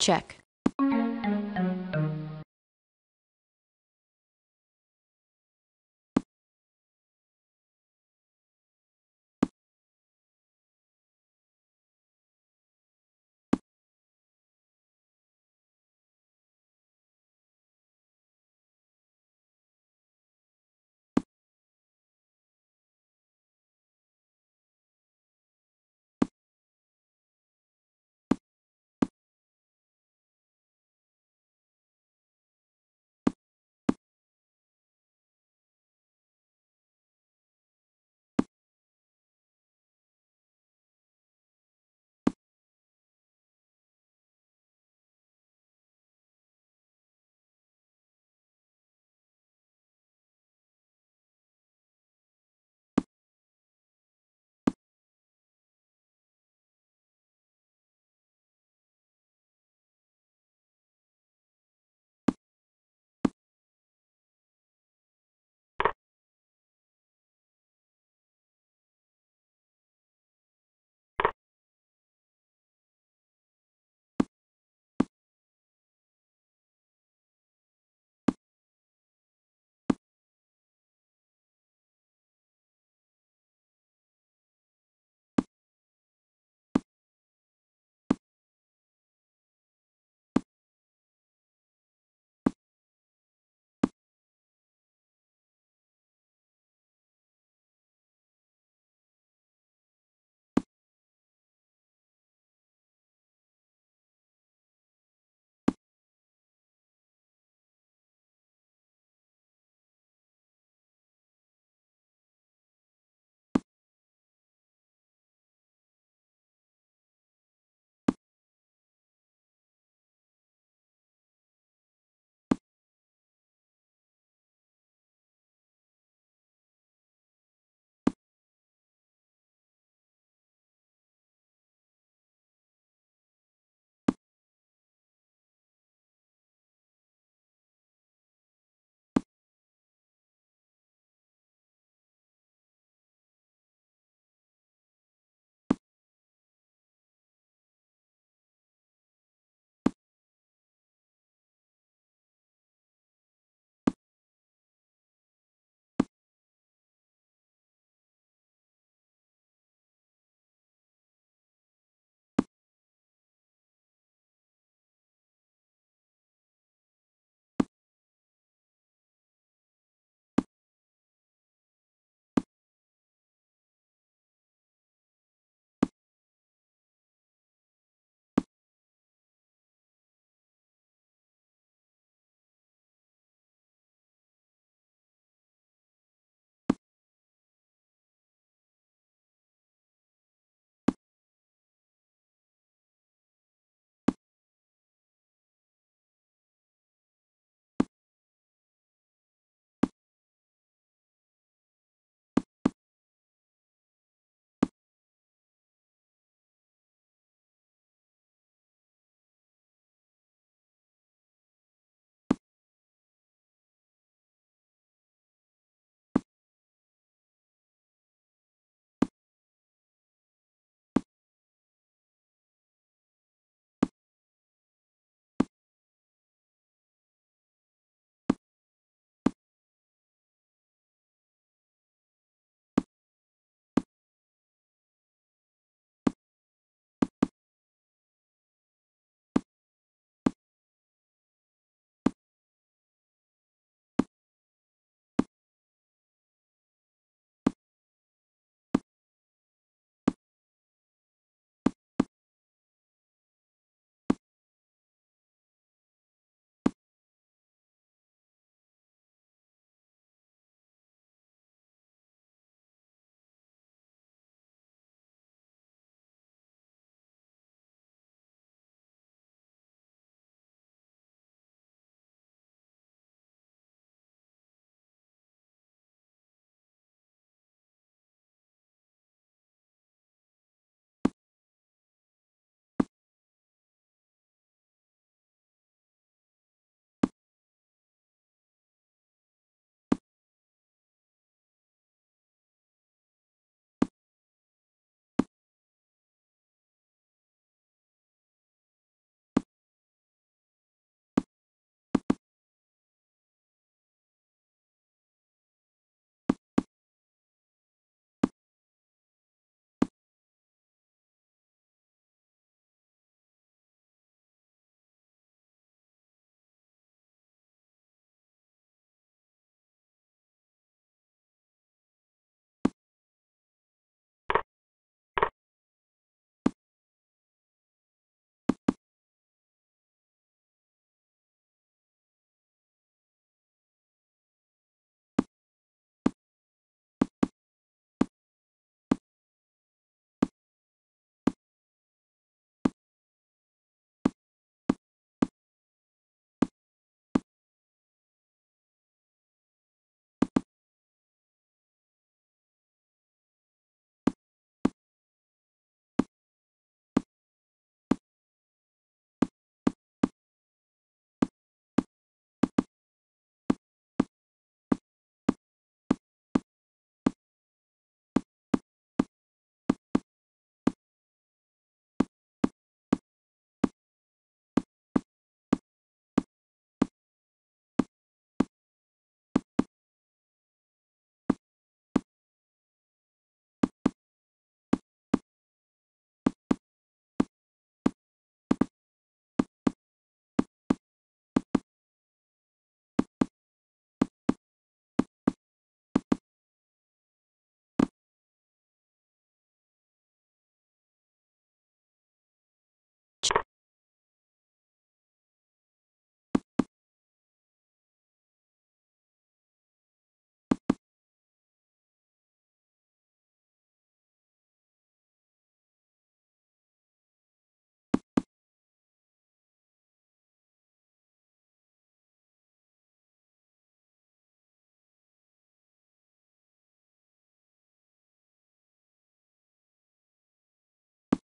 Check.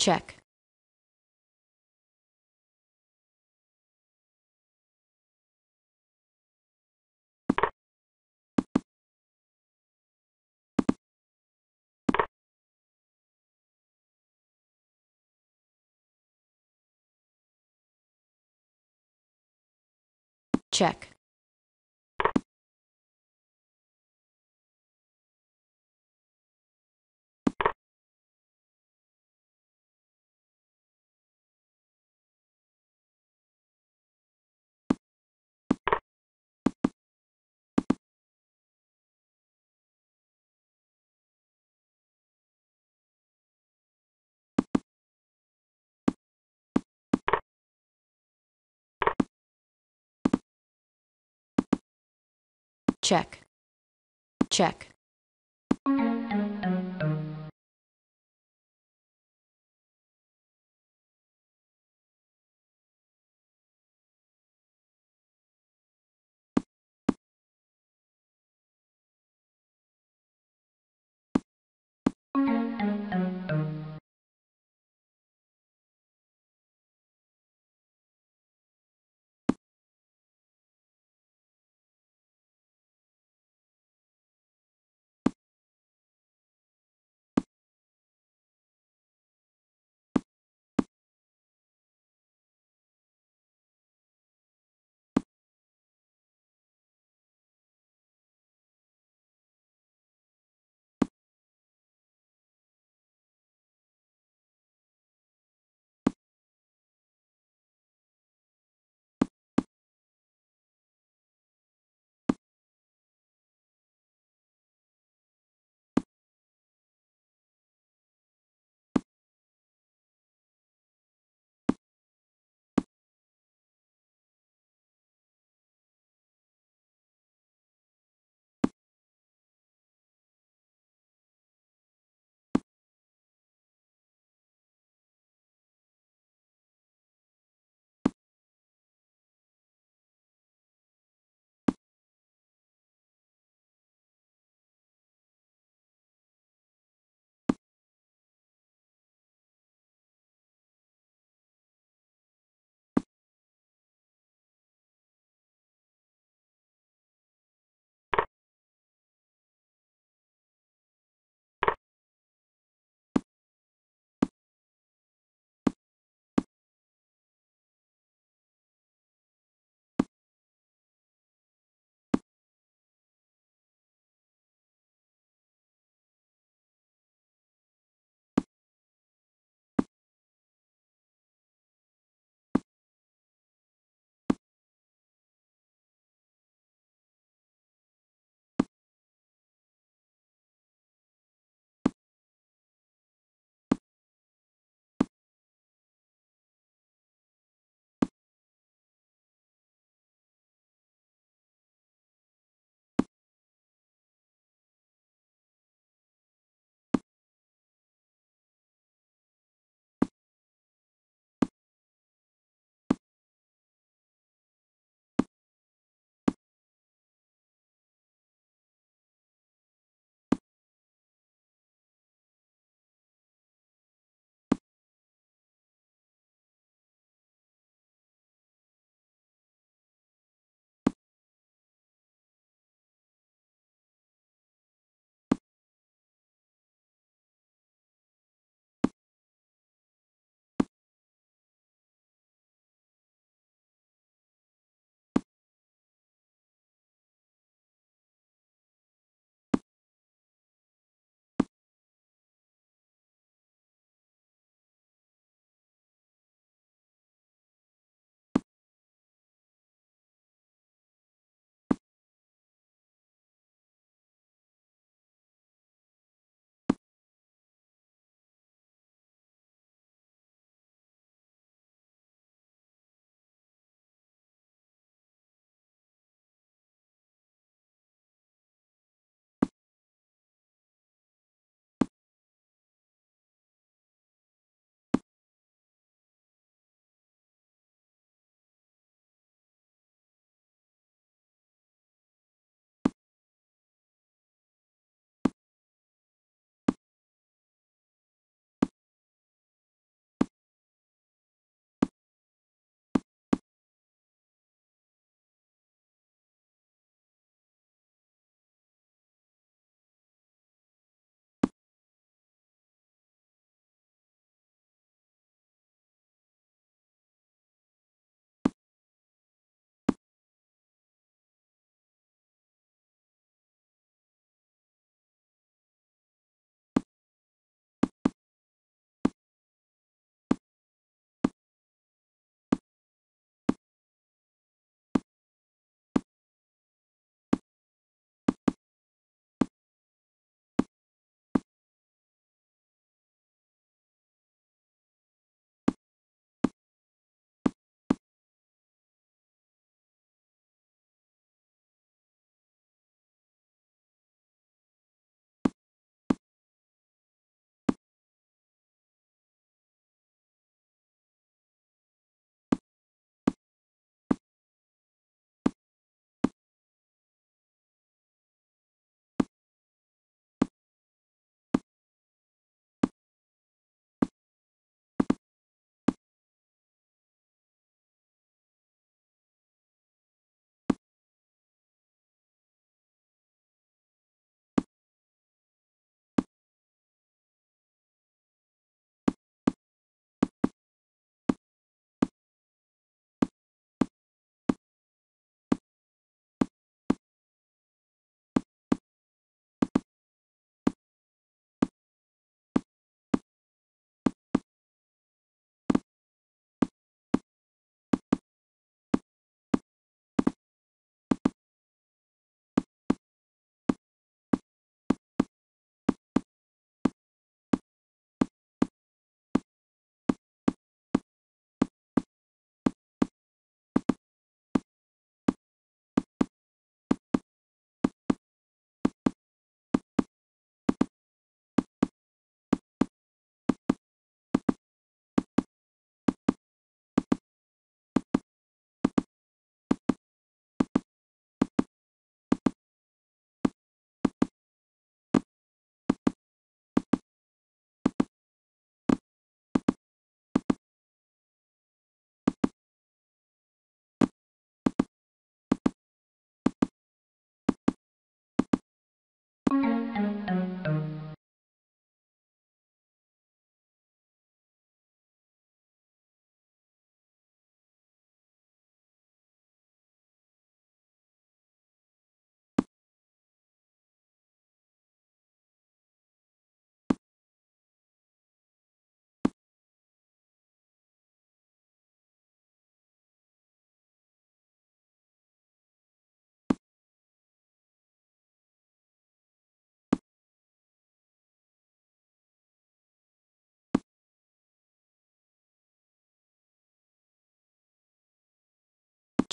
Check. Check. Check. Check.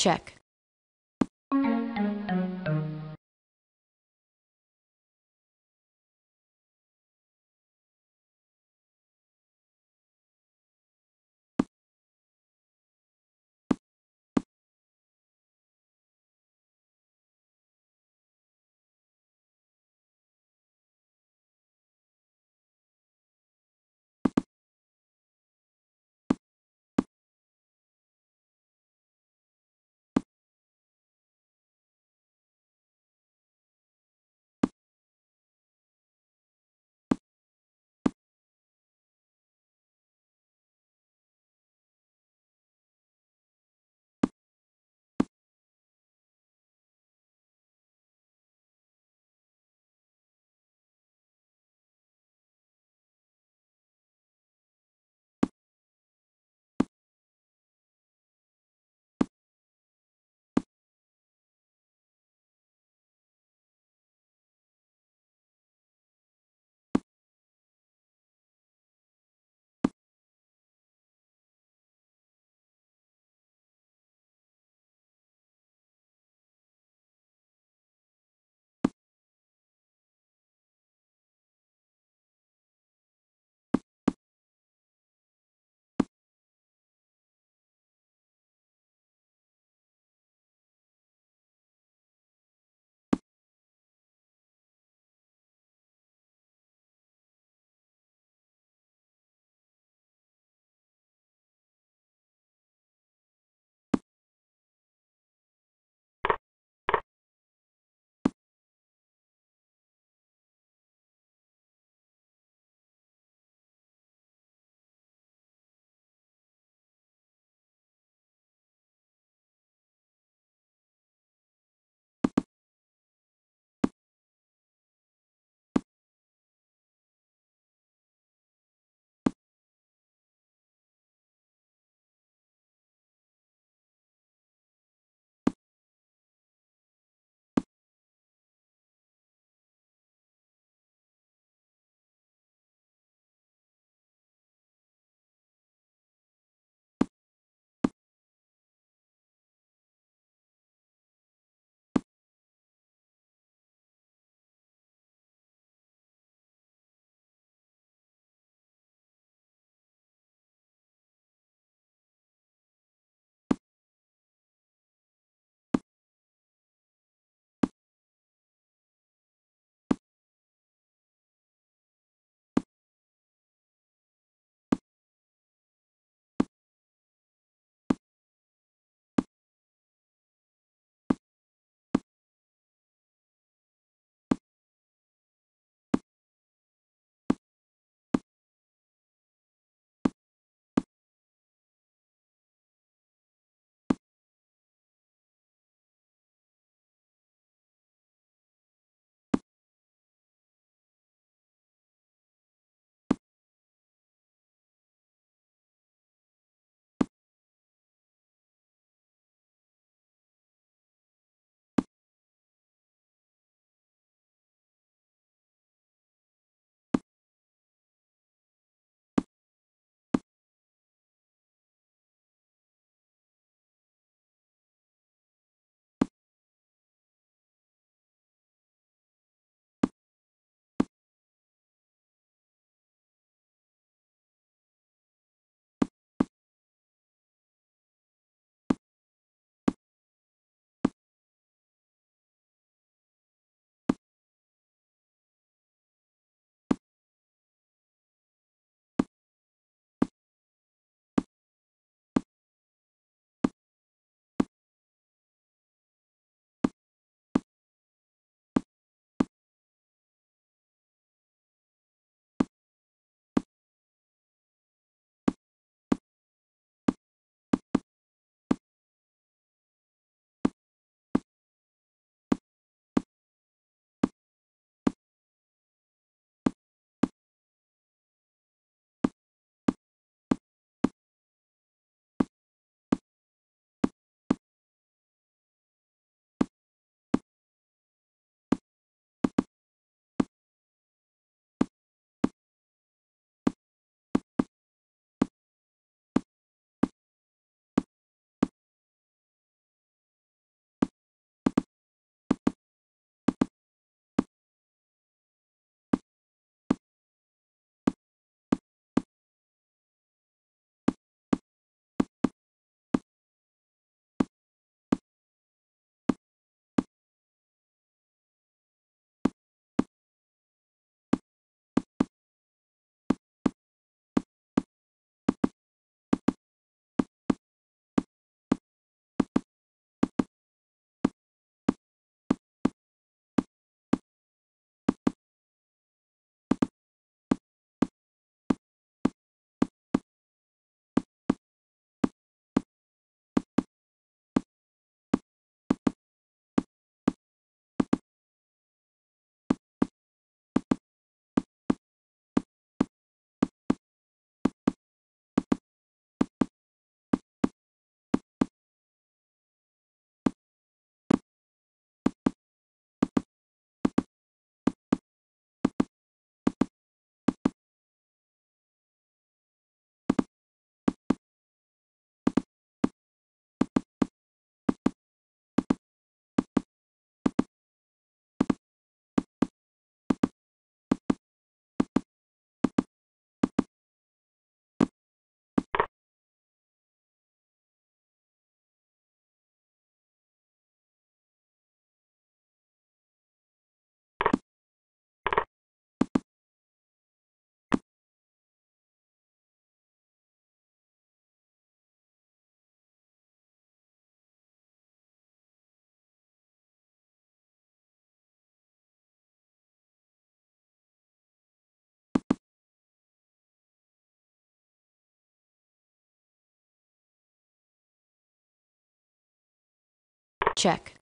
Check. Check.